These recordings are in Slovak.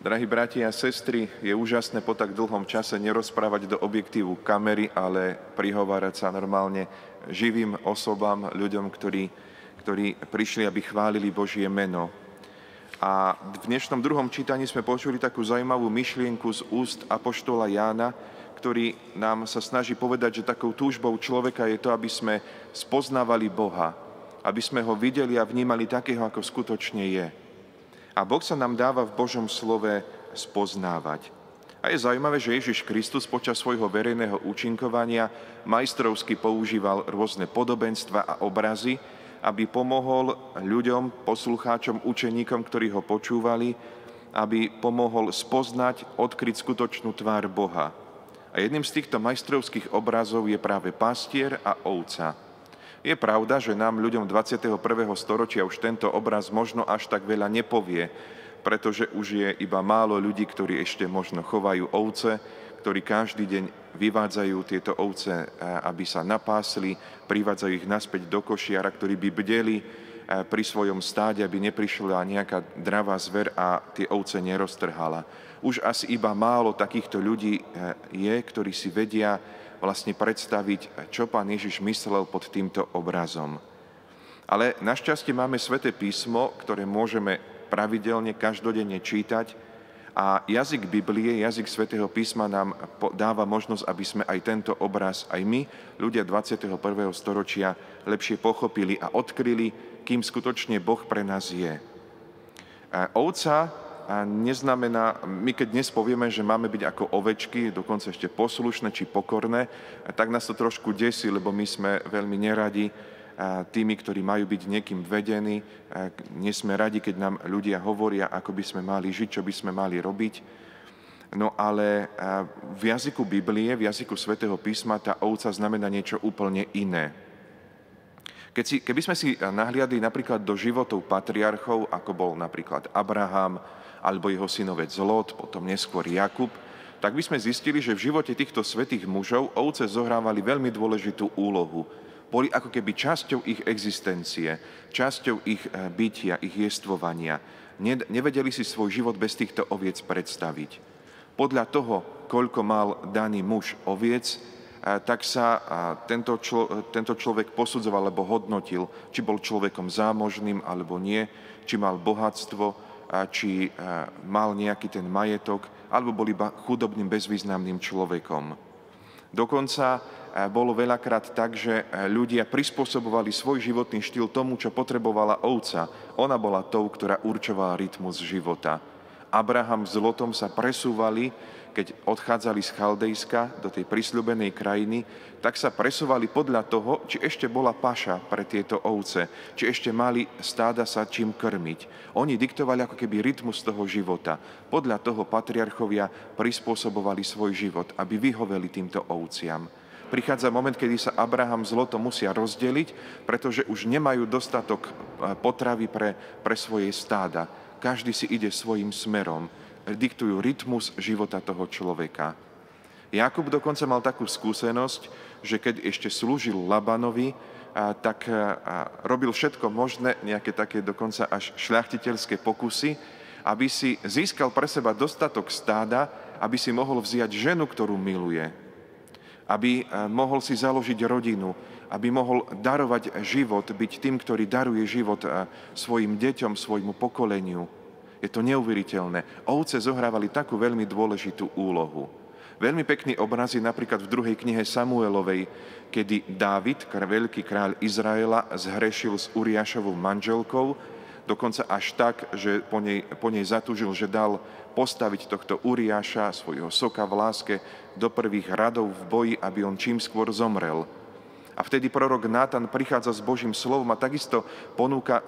Drahí bratia a sestry, je úžasné po tak dlhom čase nerozprávať do objektívu kamery, ale prihovárať sa normálne živým osobám, ľuďom, ktorí, ktorí prišli, aby chválili Božie meno. A v dnešnom druhom čítaní sme počuli takú zaujímavú myšlienku z úst Apoštola Jána, ktorý nám sa snaží povedať, že takou túžbou človeka je to, aby sme spoznávali Boha, aby sme ho videli a vnímali takého, ako skutočne je. A Boh sa nám dáva v Božom slove spoznávať. A je zaujímavé, že Ježiš Kristus počas svojho verejného účinkovania majstrovsky používal rôzne podobenstva a obrazy, aby pomohol ľuďom, poslucháčom, učeníkom, ktorí ho počúvali, aby pomohol spoznať, odkryť skutočnú tvár Boha. A jedným z týchto majstrovských obrazov je práve pastier a ovca. Je pravda, že nám ľuďom 21. storočia už tento obraz možno až tak veľa nepovie, pretože už je iba málo ľudí, ktorí ešte možno chovajú ovce, ktorí každý deň vyvádzajú tieto ovce, eh, aby sa napásli, privádzajú ich naspäť do košiara, ktorí by bdeli eh, pri svojom stáde, aby neprišla nejaká dravá zver a tie ovce neroztrhala. Už asi iba málo takýchto ľudí eh, je, ktorí si vedia vlastne predstaviť, čo pán Ježiš myslel pod týmto obrazom. Ale našťastie máme sväté písmo, ktoré môžeme pravidelne, každodenne čítať a jazyk Biblie, jazyk svätého písma nám dáva možnosť, aby sme aj tento obraz, aj my, ľudia 21. storočia, lepšie pochopili a odkryli, kým skutočne Boh pre nás je. Ovca neznamená, my keď dnes povieme, že máme byť ako ovečky, dokonca ešte poslušné či pokorné, tak nás to trošku desí, lebo my sme veľmi neradi tými, ktorí majú byť niekým vedení. Nie sme radi, keď nám ľudia hovoria, ako by sme mali žiť, čo by sme mali robiť. No ale v jazyku Biblie, v jazyku svätého písma, tá ovca znamená niečo úplne iné. Keď si, keby sme si nahliadli napríklad do životov patriarchov, ako bol napríklad Abraham, alebo jeho synovec Lot, potom neskôr Jakub, tak by sme zistili, že v živote týchto svetých mužov ovce zohrávali veľmi dôležitú úlohu. Boli ako keby časťou ich existencie, časťou ich eh, bytia, ich jestvovania. Nevedeli si svoj život bez týchto oviec predstaviť. Podľa toho, koľko mal daný muž oviec, eh, tak sa eh, tento, člo, tento človek posudzoval alebo hodnotil, či bol človekom zámožným alebo nie, či mal bohatstvo, či mal nejaký ten majetok, alebo bol iba chudobným, bezvýznamným človekom. Dokonca bolo veľakrát tak, že ľudia prispôsobovali svoj životný štýl tomu, čo potrebovala ovca. Ona bola tou, ktorá určovala rytmus života. Abraham s Lotom sa presúvali keď odchádzali z Chaldejska do tej prisľubenej krajiny, tak sa presovali podľa toho, či ešte bola paša pre tieto ovce, či ešte mali stáda sa čím krmiť. Oni diktovali ako keby rytmus toho života. Podľa toho patriarchovia prispôsobovali svoj život, aby vyhoveli týmto ovciam. Prichádza moment, kedy sa Abraham z Lotom musia rozdeliť, pretože už nemajú dostatok eh, potravy pre, pre svoje stáda. Každý si ide svojim smerom diktujú rytmus života toho človeka. Jakub dokonca mal takú skúsenosť, že keď ešte slúžil Labanovi, tak robil všetko možné, nejaké také dokonca až šľachtiteľské pokusy, aby si získal pre seba dostatok stáda, aby si mohol vziať ženu, ktorú miluje, aby mohol si založiť rodinu, aby mohol darovať život, byť tým, ktorý daruje život svojim deťom, svojmu pokoleniu. Je to neuveriteľné. Ovce zohrávali takú veľmi dôležitú úlohu. Veľmi pekný obraz je napríklad v druhej knihe Samuelovej, kedy Dávid, veľký kráľ Izraela, zhrešil s Uriášovou manželkou, dokonca až tak, že po nej, po nej zatúžil, že dal postaviť tohto Uriáša, svojho soka v láske, do prvých radov v boji, aby on čím skôr zomrel. A vtedy prorok Nátan prichádza s Božím slovom a takisto ponúka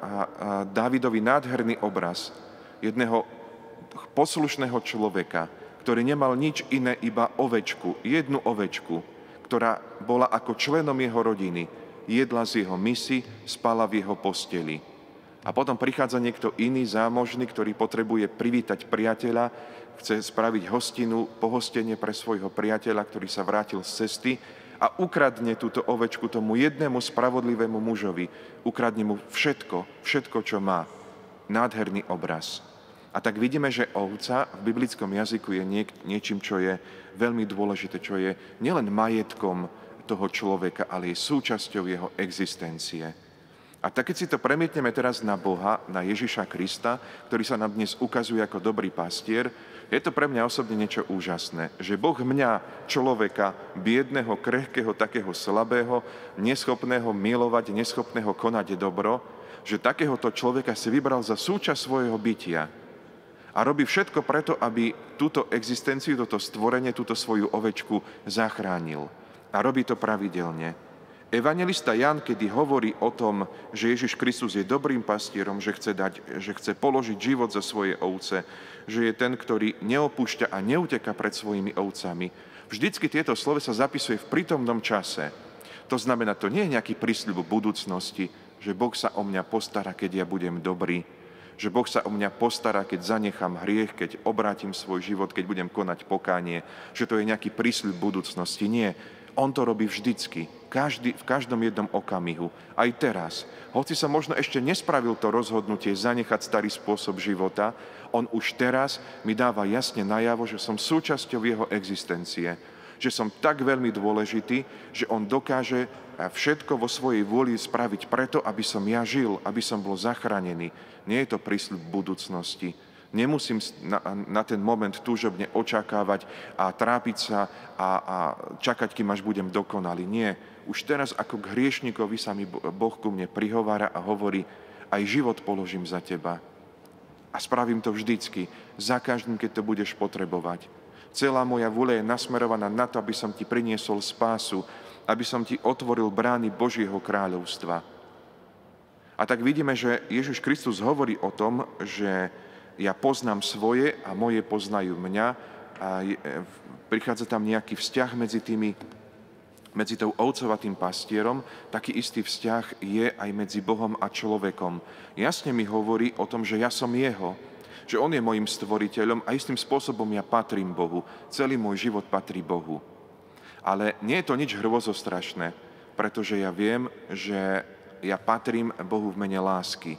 Dávidovi nádherný obraz – jedného poslušného človeka, ktorý nemal nič iné, iba ovečku, jednu ovečku, ktorá bola ako členom jeho rodiny, jedla z jeho misy, spala v jeho posteli. A potom prichádza niekto iný zámožný, ktorý potrebuje privítať priateľa, chce spraviť hostinu, pohostenie pre svojho priateľa, ktorý sa vrátil z cesty a ukradne túto ovečku tomu jednému spravodlivému mužovi. Ukradne mu všetko, všetko, čo má. Nádherný obraz. A tak vidíme, že ovca v biblickom jazyku je niek- niečím, čo je veľmi dôležité, čo je nielen majetkom toho človeka, ale je súčasťou jeho existencie. A tak keď si to premietneme teraz na Boha, na Ježiša Krista, ktorý sa nám dnes ukazuje ako dobrý pastier, je to pre mňa osobne niečo úžasné, že Boh mňa, človeka, biedného, krehkého, takého slabého, neschopného milovať, neschopného konať dobro, že takéhoto človeka si vybral za súčasť svojho bytia a robí všetko preto, aby túto existenciu, toto stvorenie, túto svoju ovečku zachránil. A robí to pravidelne. Evangelista Jan, kedy hovorí o tom, že Ježiš Kristus je dobrým pastierom, že chce, dať, že chce položiť život za svoje ovce, že je ten, ktorý neopúšťa a neuteka pred svojimi ovcami, vždycky tieto slove sa zapisuje v prítomnom čase. To znamená, to nie je nejaký prísľub budúcnosti, že Boh sa o mňa postará, keď ja budem dobrý, že Boh sa o mňa postará, keď zanechám hriech, keď obrátim svoj život, keď budem konať pokánie, že to je nejaký prísľub budúcnosti. Nie, on to robí vždycky, každý, v každom jednom okamihu, aj teraz. Hoci sa možno ešte nespravil to rozhodnutie zanechať starý spôsob života, on už teraz mi dáva jasne najavo, že som súčasťou jeho existencie, že som tak veľmi dôležitý, že on dokáže všetko vo svojej vôli spraviť preto, aby som ja žil, aby som bol zachránený. Nie je to prísľub budúcnosti, Nemusím na, na ten moment túžobne očakávať a trápiť sa a, a čakať, kým až budem dokonalý. Nie. Už teraz ako k hriešnikovi sa mi Boh ku mne prihovára a hovorí, aj život položím za teba. A spravím to vždycky, za každým, keď to budeš potrebovať. Celá moja vôľa je nasmerovaná na to, aby som ti priniesol spásu, aby som ti otvoril brány Božieho kráľovstva. A tak vidíme, že Ježiš Kristus hovorí o tom, že ja poznám svoje a moje poznajú mňa a prichádza tam nejaký vzťah medzi tými medzi tou ovcov pastierom, taký istý vzťah je aj medzi Bohom a človekom. Jasne mi hovorí o tom, že ja som Jeho, že On je môjim stvoriteľom a istým spôsobom ja patrím Bohu. Celý môj život patrí Bohu. Ale nie je to nič hrôzostrašné, pretože ja viem, že ja patrím Bohu v mene lásky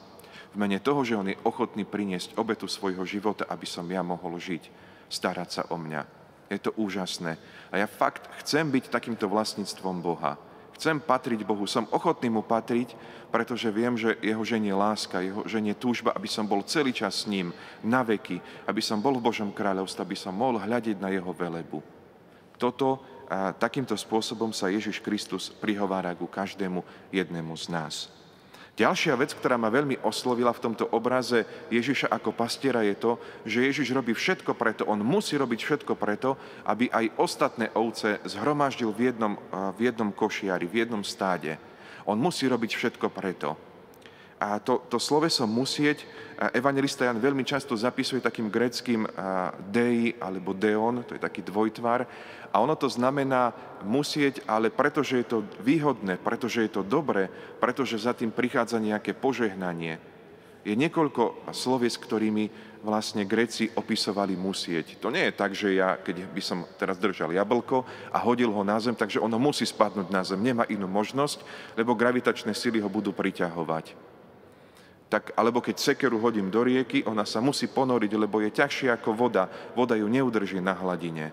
v mene toho, že On je ochotný priniesť obetu svojho života, aby som ja mohol žiť, starať sa o mňa. Je to úžasné. A ja fakt chcem byť takýmto vlastníctvom Boha. Chcem patriť Bohu, som ochotný mu patriť, pretože viem, že jeho ženie láska, jeho ženie túžba, aby som bol celý čas s ním, na veky, aby som bol v Božom kráľovstve, aby som mohol hľadiť na jeho velebu. Toto a takýmto spôsobom sa Ježiš Kristus prihovára ku každému jednému z nás. Ďalšia vec, ktorá ma veľmi oslovila v tomto obraze Ježiša ako pastiera je to, že Ježiš robí všetko preto, on musí robiť všetko preto, aby aj ostatné ovce zhromaždil v jednom, v jednom košiari, v jednom stáde. On musí robiť všetko preto. A to, to sloveso musieť, evangelista Jan veľmi často zapisuje takým greckým dei alebo deon, to je taký dvojtvar. A ono to znamená musieť, ale pretože je to výhodné, pretože je to dobré, pretože za tým prichádza nejaké požehnanie. Je niekoľko slovies, ktorými vlastne Gréci opisovali musieť. To nie je tak, že ja, keď by som teraz držal jablko a hodil ho na zem, takže ono musí spadnúť na zem. Nemá inú možnosť, lebo gravitačné sily ho budú priťahovať tak, alebo keď sekeru hodím do rieky, ona sa musí ponoriť, lebo je ťažšia ako voda. Voda ju neudrží na hladine.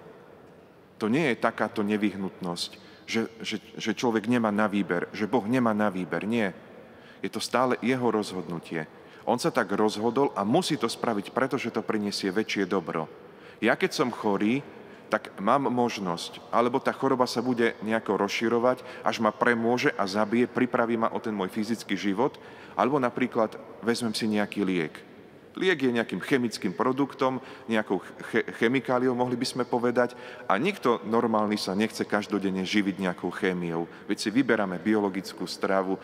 To nie je takáto nevyhnutnosť, že, že, že človek nemá na výber, že Boh nemá na výber. Nie. Je to stále jeho rozhodnutie. On sa tak rozhodol a musí to spraviť, pretože to prinesie väčšie dobro. Ja keď som chorý, tak mám možnosť, alebo tá choroba sa bude nejako rozširovať, až ma premôže a zabije, pripraví ma o ten môj fyzický život, alebo napríklad vezmem si nejaký liek. Liek je nejakým chemickým produktom, nejakou chemikáliou, mohli by sme povedať, a nikto normálny sa nechce každodenne živiť nejakou chémiou. Veď si vyberáme biologickú stravu,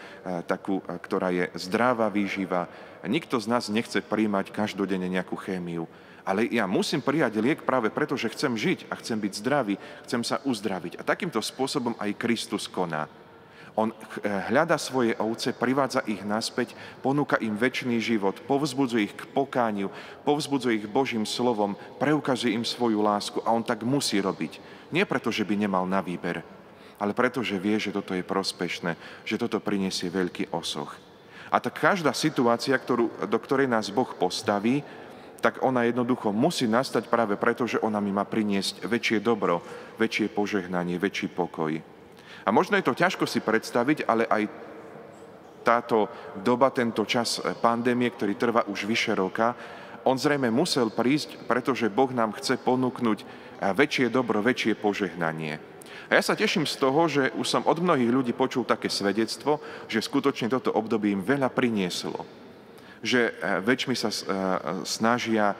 takú, ktorá je zdravá výživa. Nikto z nás nechce príjmať každodenne nejakú chémiu ale ja musím prijať liek práve preto, že chcem žiť a chcem byť zdravý, chcem sa uzdraviť. A takýmto spôsobom aj Kristus koná. On eh, hľada svoje ovce, privádza ich naspäť, ponúka im väčší život, povzbudzuje ich k pokániu, povzbudzuje ich Božím slovom, preukazuje im svoju lásku a on tak musí robiť. Nie preto, že by nemal na výber, ale preto, že vie, že toto je prospešné, že toto prinesie veľký osoch. A tak každá situácia, ktorú, do ktorej nás Boh postaví, tak ona jednoducho musí nastať práve preto, že ona mi má priniesť väčšie dobro, väčšie požehnanie, väčší pokoj. A možno je to ťažko si predstaviť, ale aj táto doba, tento čas pandémie, ktorý trvá už vyše roka, on zrejme musel prísť, pretože Boh nám chce ponúknuť väčšie dobro, väčšie požehnanie. A ja sa teším z toho, že už som od mnohých ľudí počul také svedectvo, že skutočne toto obdobie im veľa prinieslo. Že väčšmi sa snažia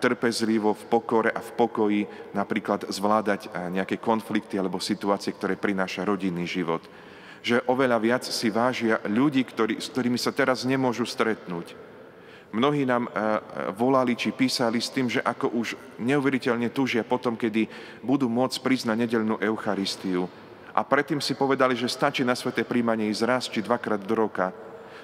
trpezlivo v pokore a v pokoji napríklad zvládať nejaké konflikty alebo situácie, ktoré prináša rodinný život. Že oveľa viac si vážia ľudí, ktorí, s ktorými sa teraz nemôžu stretnúť Mnohí nám e, e, volali či písali s tým, že ako už neuveriteľne túžia potom, kedy budú môcť prísť na nedelnú Eucharistiu. A predtým si povedali, že stačí na sveté príjmanie ísť raz či dvakrát do roka.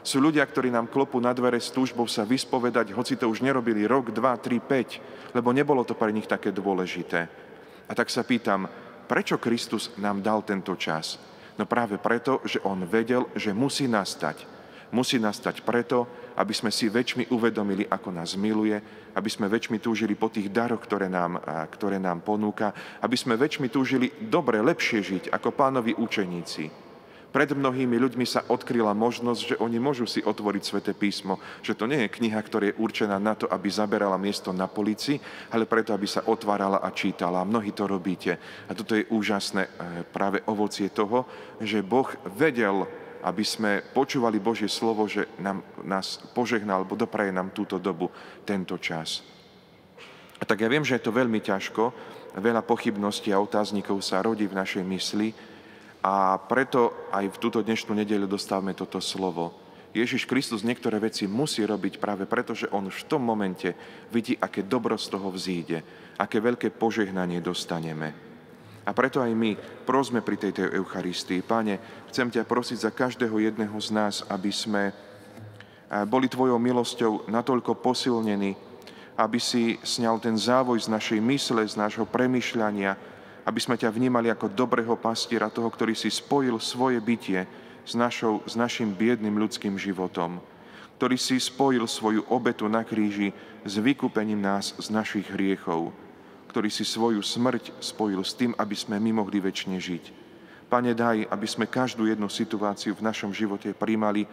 Sú ľudia, ktorí nám klopú na dvere s túžbou sa vyspovedať, hoci to už nerobili rok, dva, tri, päť, lebo nebolo to pre nich také dôležité. A tak sa pýtam, prečo Kristus nám dal tento čas? No práve preto, že on vedel, že musí nastať. Musí nastať preto, aby sme si väčšmi uvedomili, ako nás miluje, aby sme väčšmi túžili po tých daroch, ktoré nám, ktoré nám ponúka, aby sme väčšmi túžili dobre, lepšie žiť ako pánovi učeníci. Pred mnohými ľuďmi sa odkryla možnosť, že oni môžu si otvoriť sväté písmo, že to nie je kniha, ktorá je určená na to, aby zaberala miesto na polici, ale preto, aby sa otvárala a čítala. Mnohí to robíte. A toto je úžasné e, práve ovocie toho, že Boh vedel aby sme počúvali Božie slovo, že nám, nás požehnal, alebo dopraje nám túto dobu, tento čas. A tak ja viem, že je to veľmi ťažko, veľa pochybností a otáznikov sa rodí v našej mysli a preto aj v túto dnešnú nedeľu dostávame toto slovo. Ježiš Kristus niektoré veci musí robiť práve preto, že on v tom momente vidí, aké dobro z toho vzíde, aké veľké požehnanie dostaneme. A preto aj my prosme pri tejto Eucharistii. Pane, chcem ťa prosiť za každého jedného z nás, aby sme boli Tvojou milosťou natoľko posilnení, aby si sňal ten závoj z našej mysle, z nášho premyšľania, aby sme ťa vnímali ako dobrého pastiera, toho, ktorý si spojil svoje bytie s, našou, s našim biedným ľudským životom, ktorý si spojil svoju obetu na kríži s vykúpením nás z našich hriechov ktorý si svoju smrť spojil s tým, aby sme my mohli väčšine žiť. Pane, daj, aby sme každú jednu situáciu v našom živote príjmali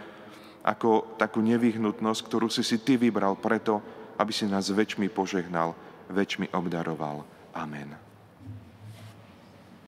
ako takú nevyhnutnosť, ktorú si si Ty vybral preto, aby si nás väčšmi požehnal, väčšmi obdaroval. Amen.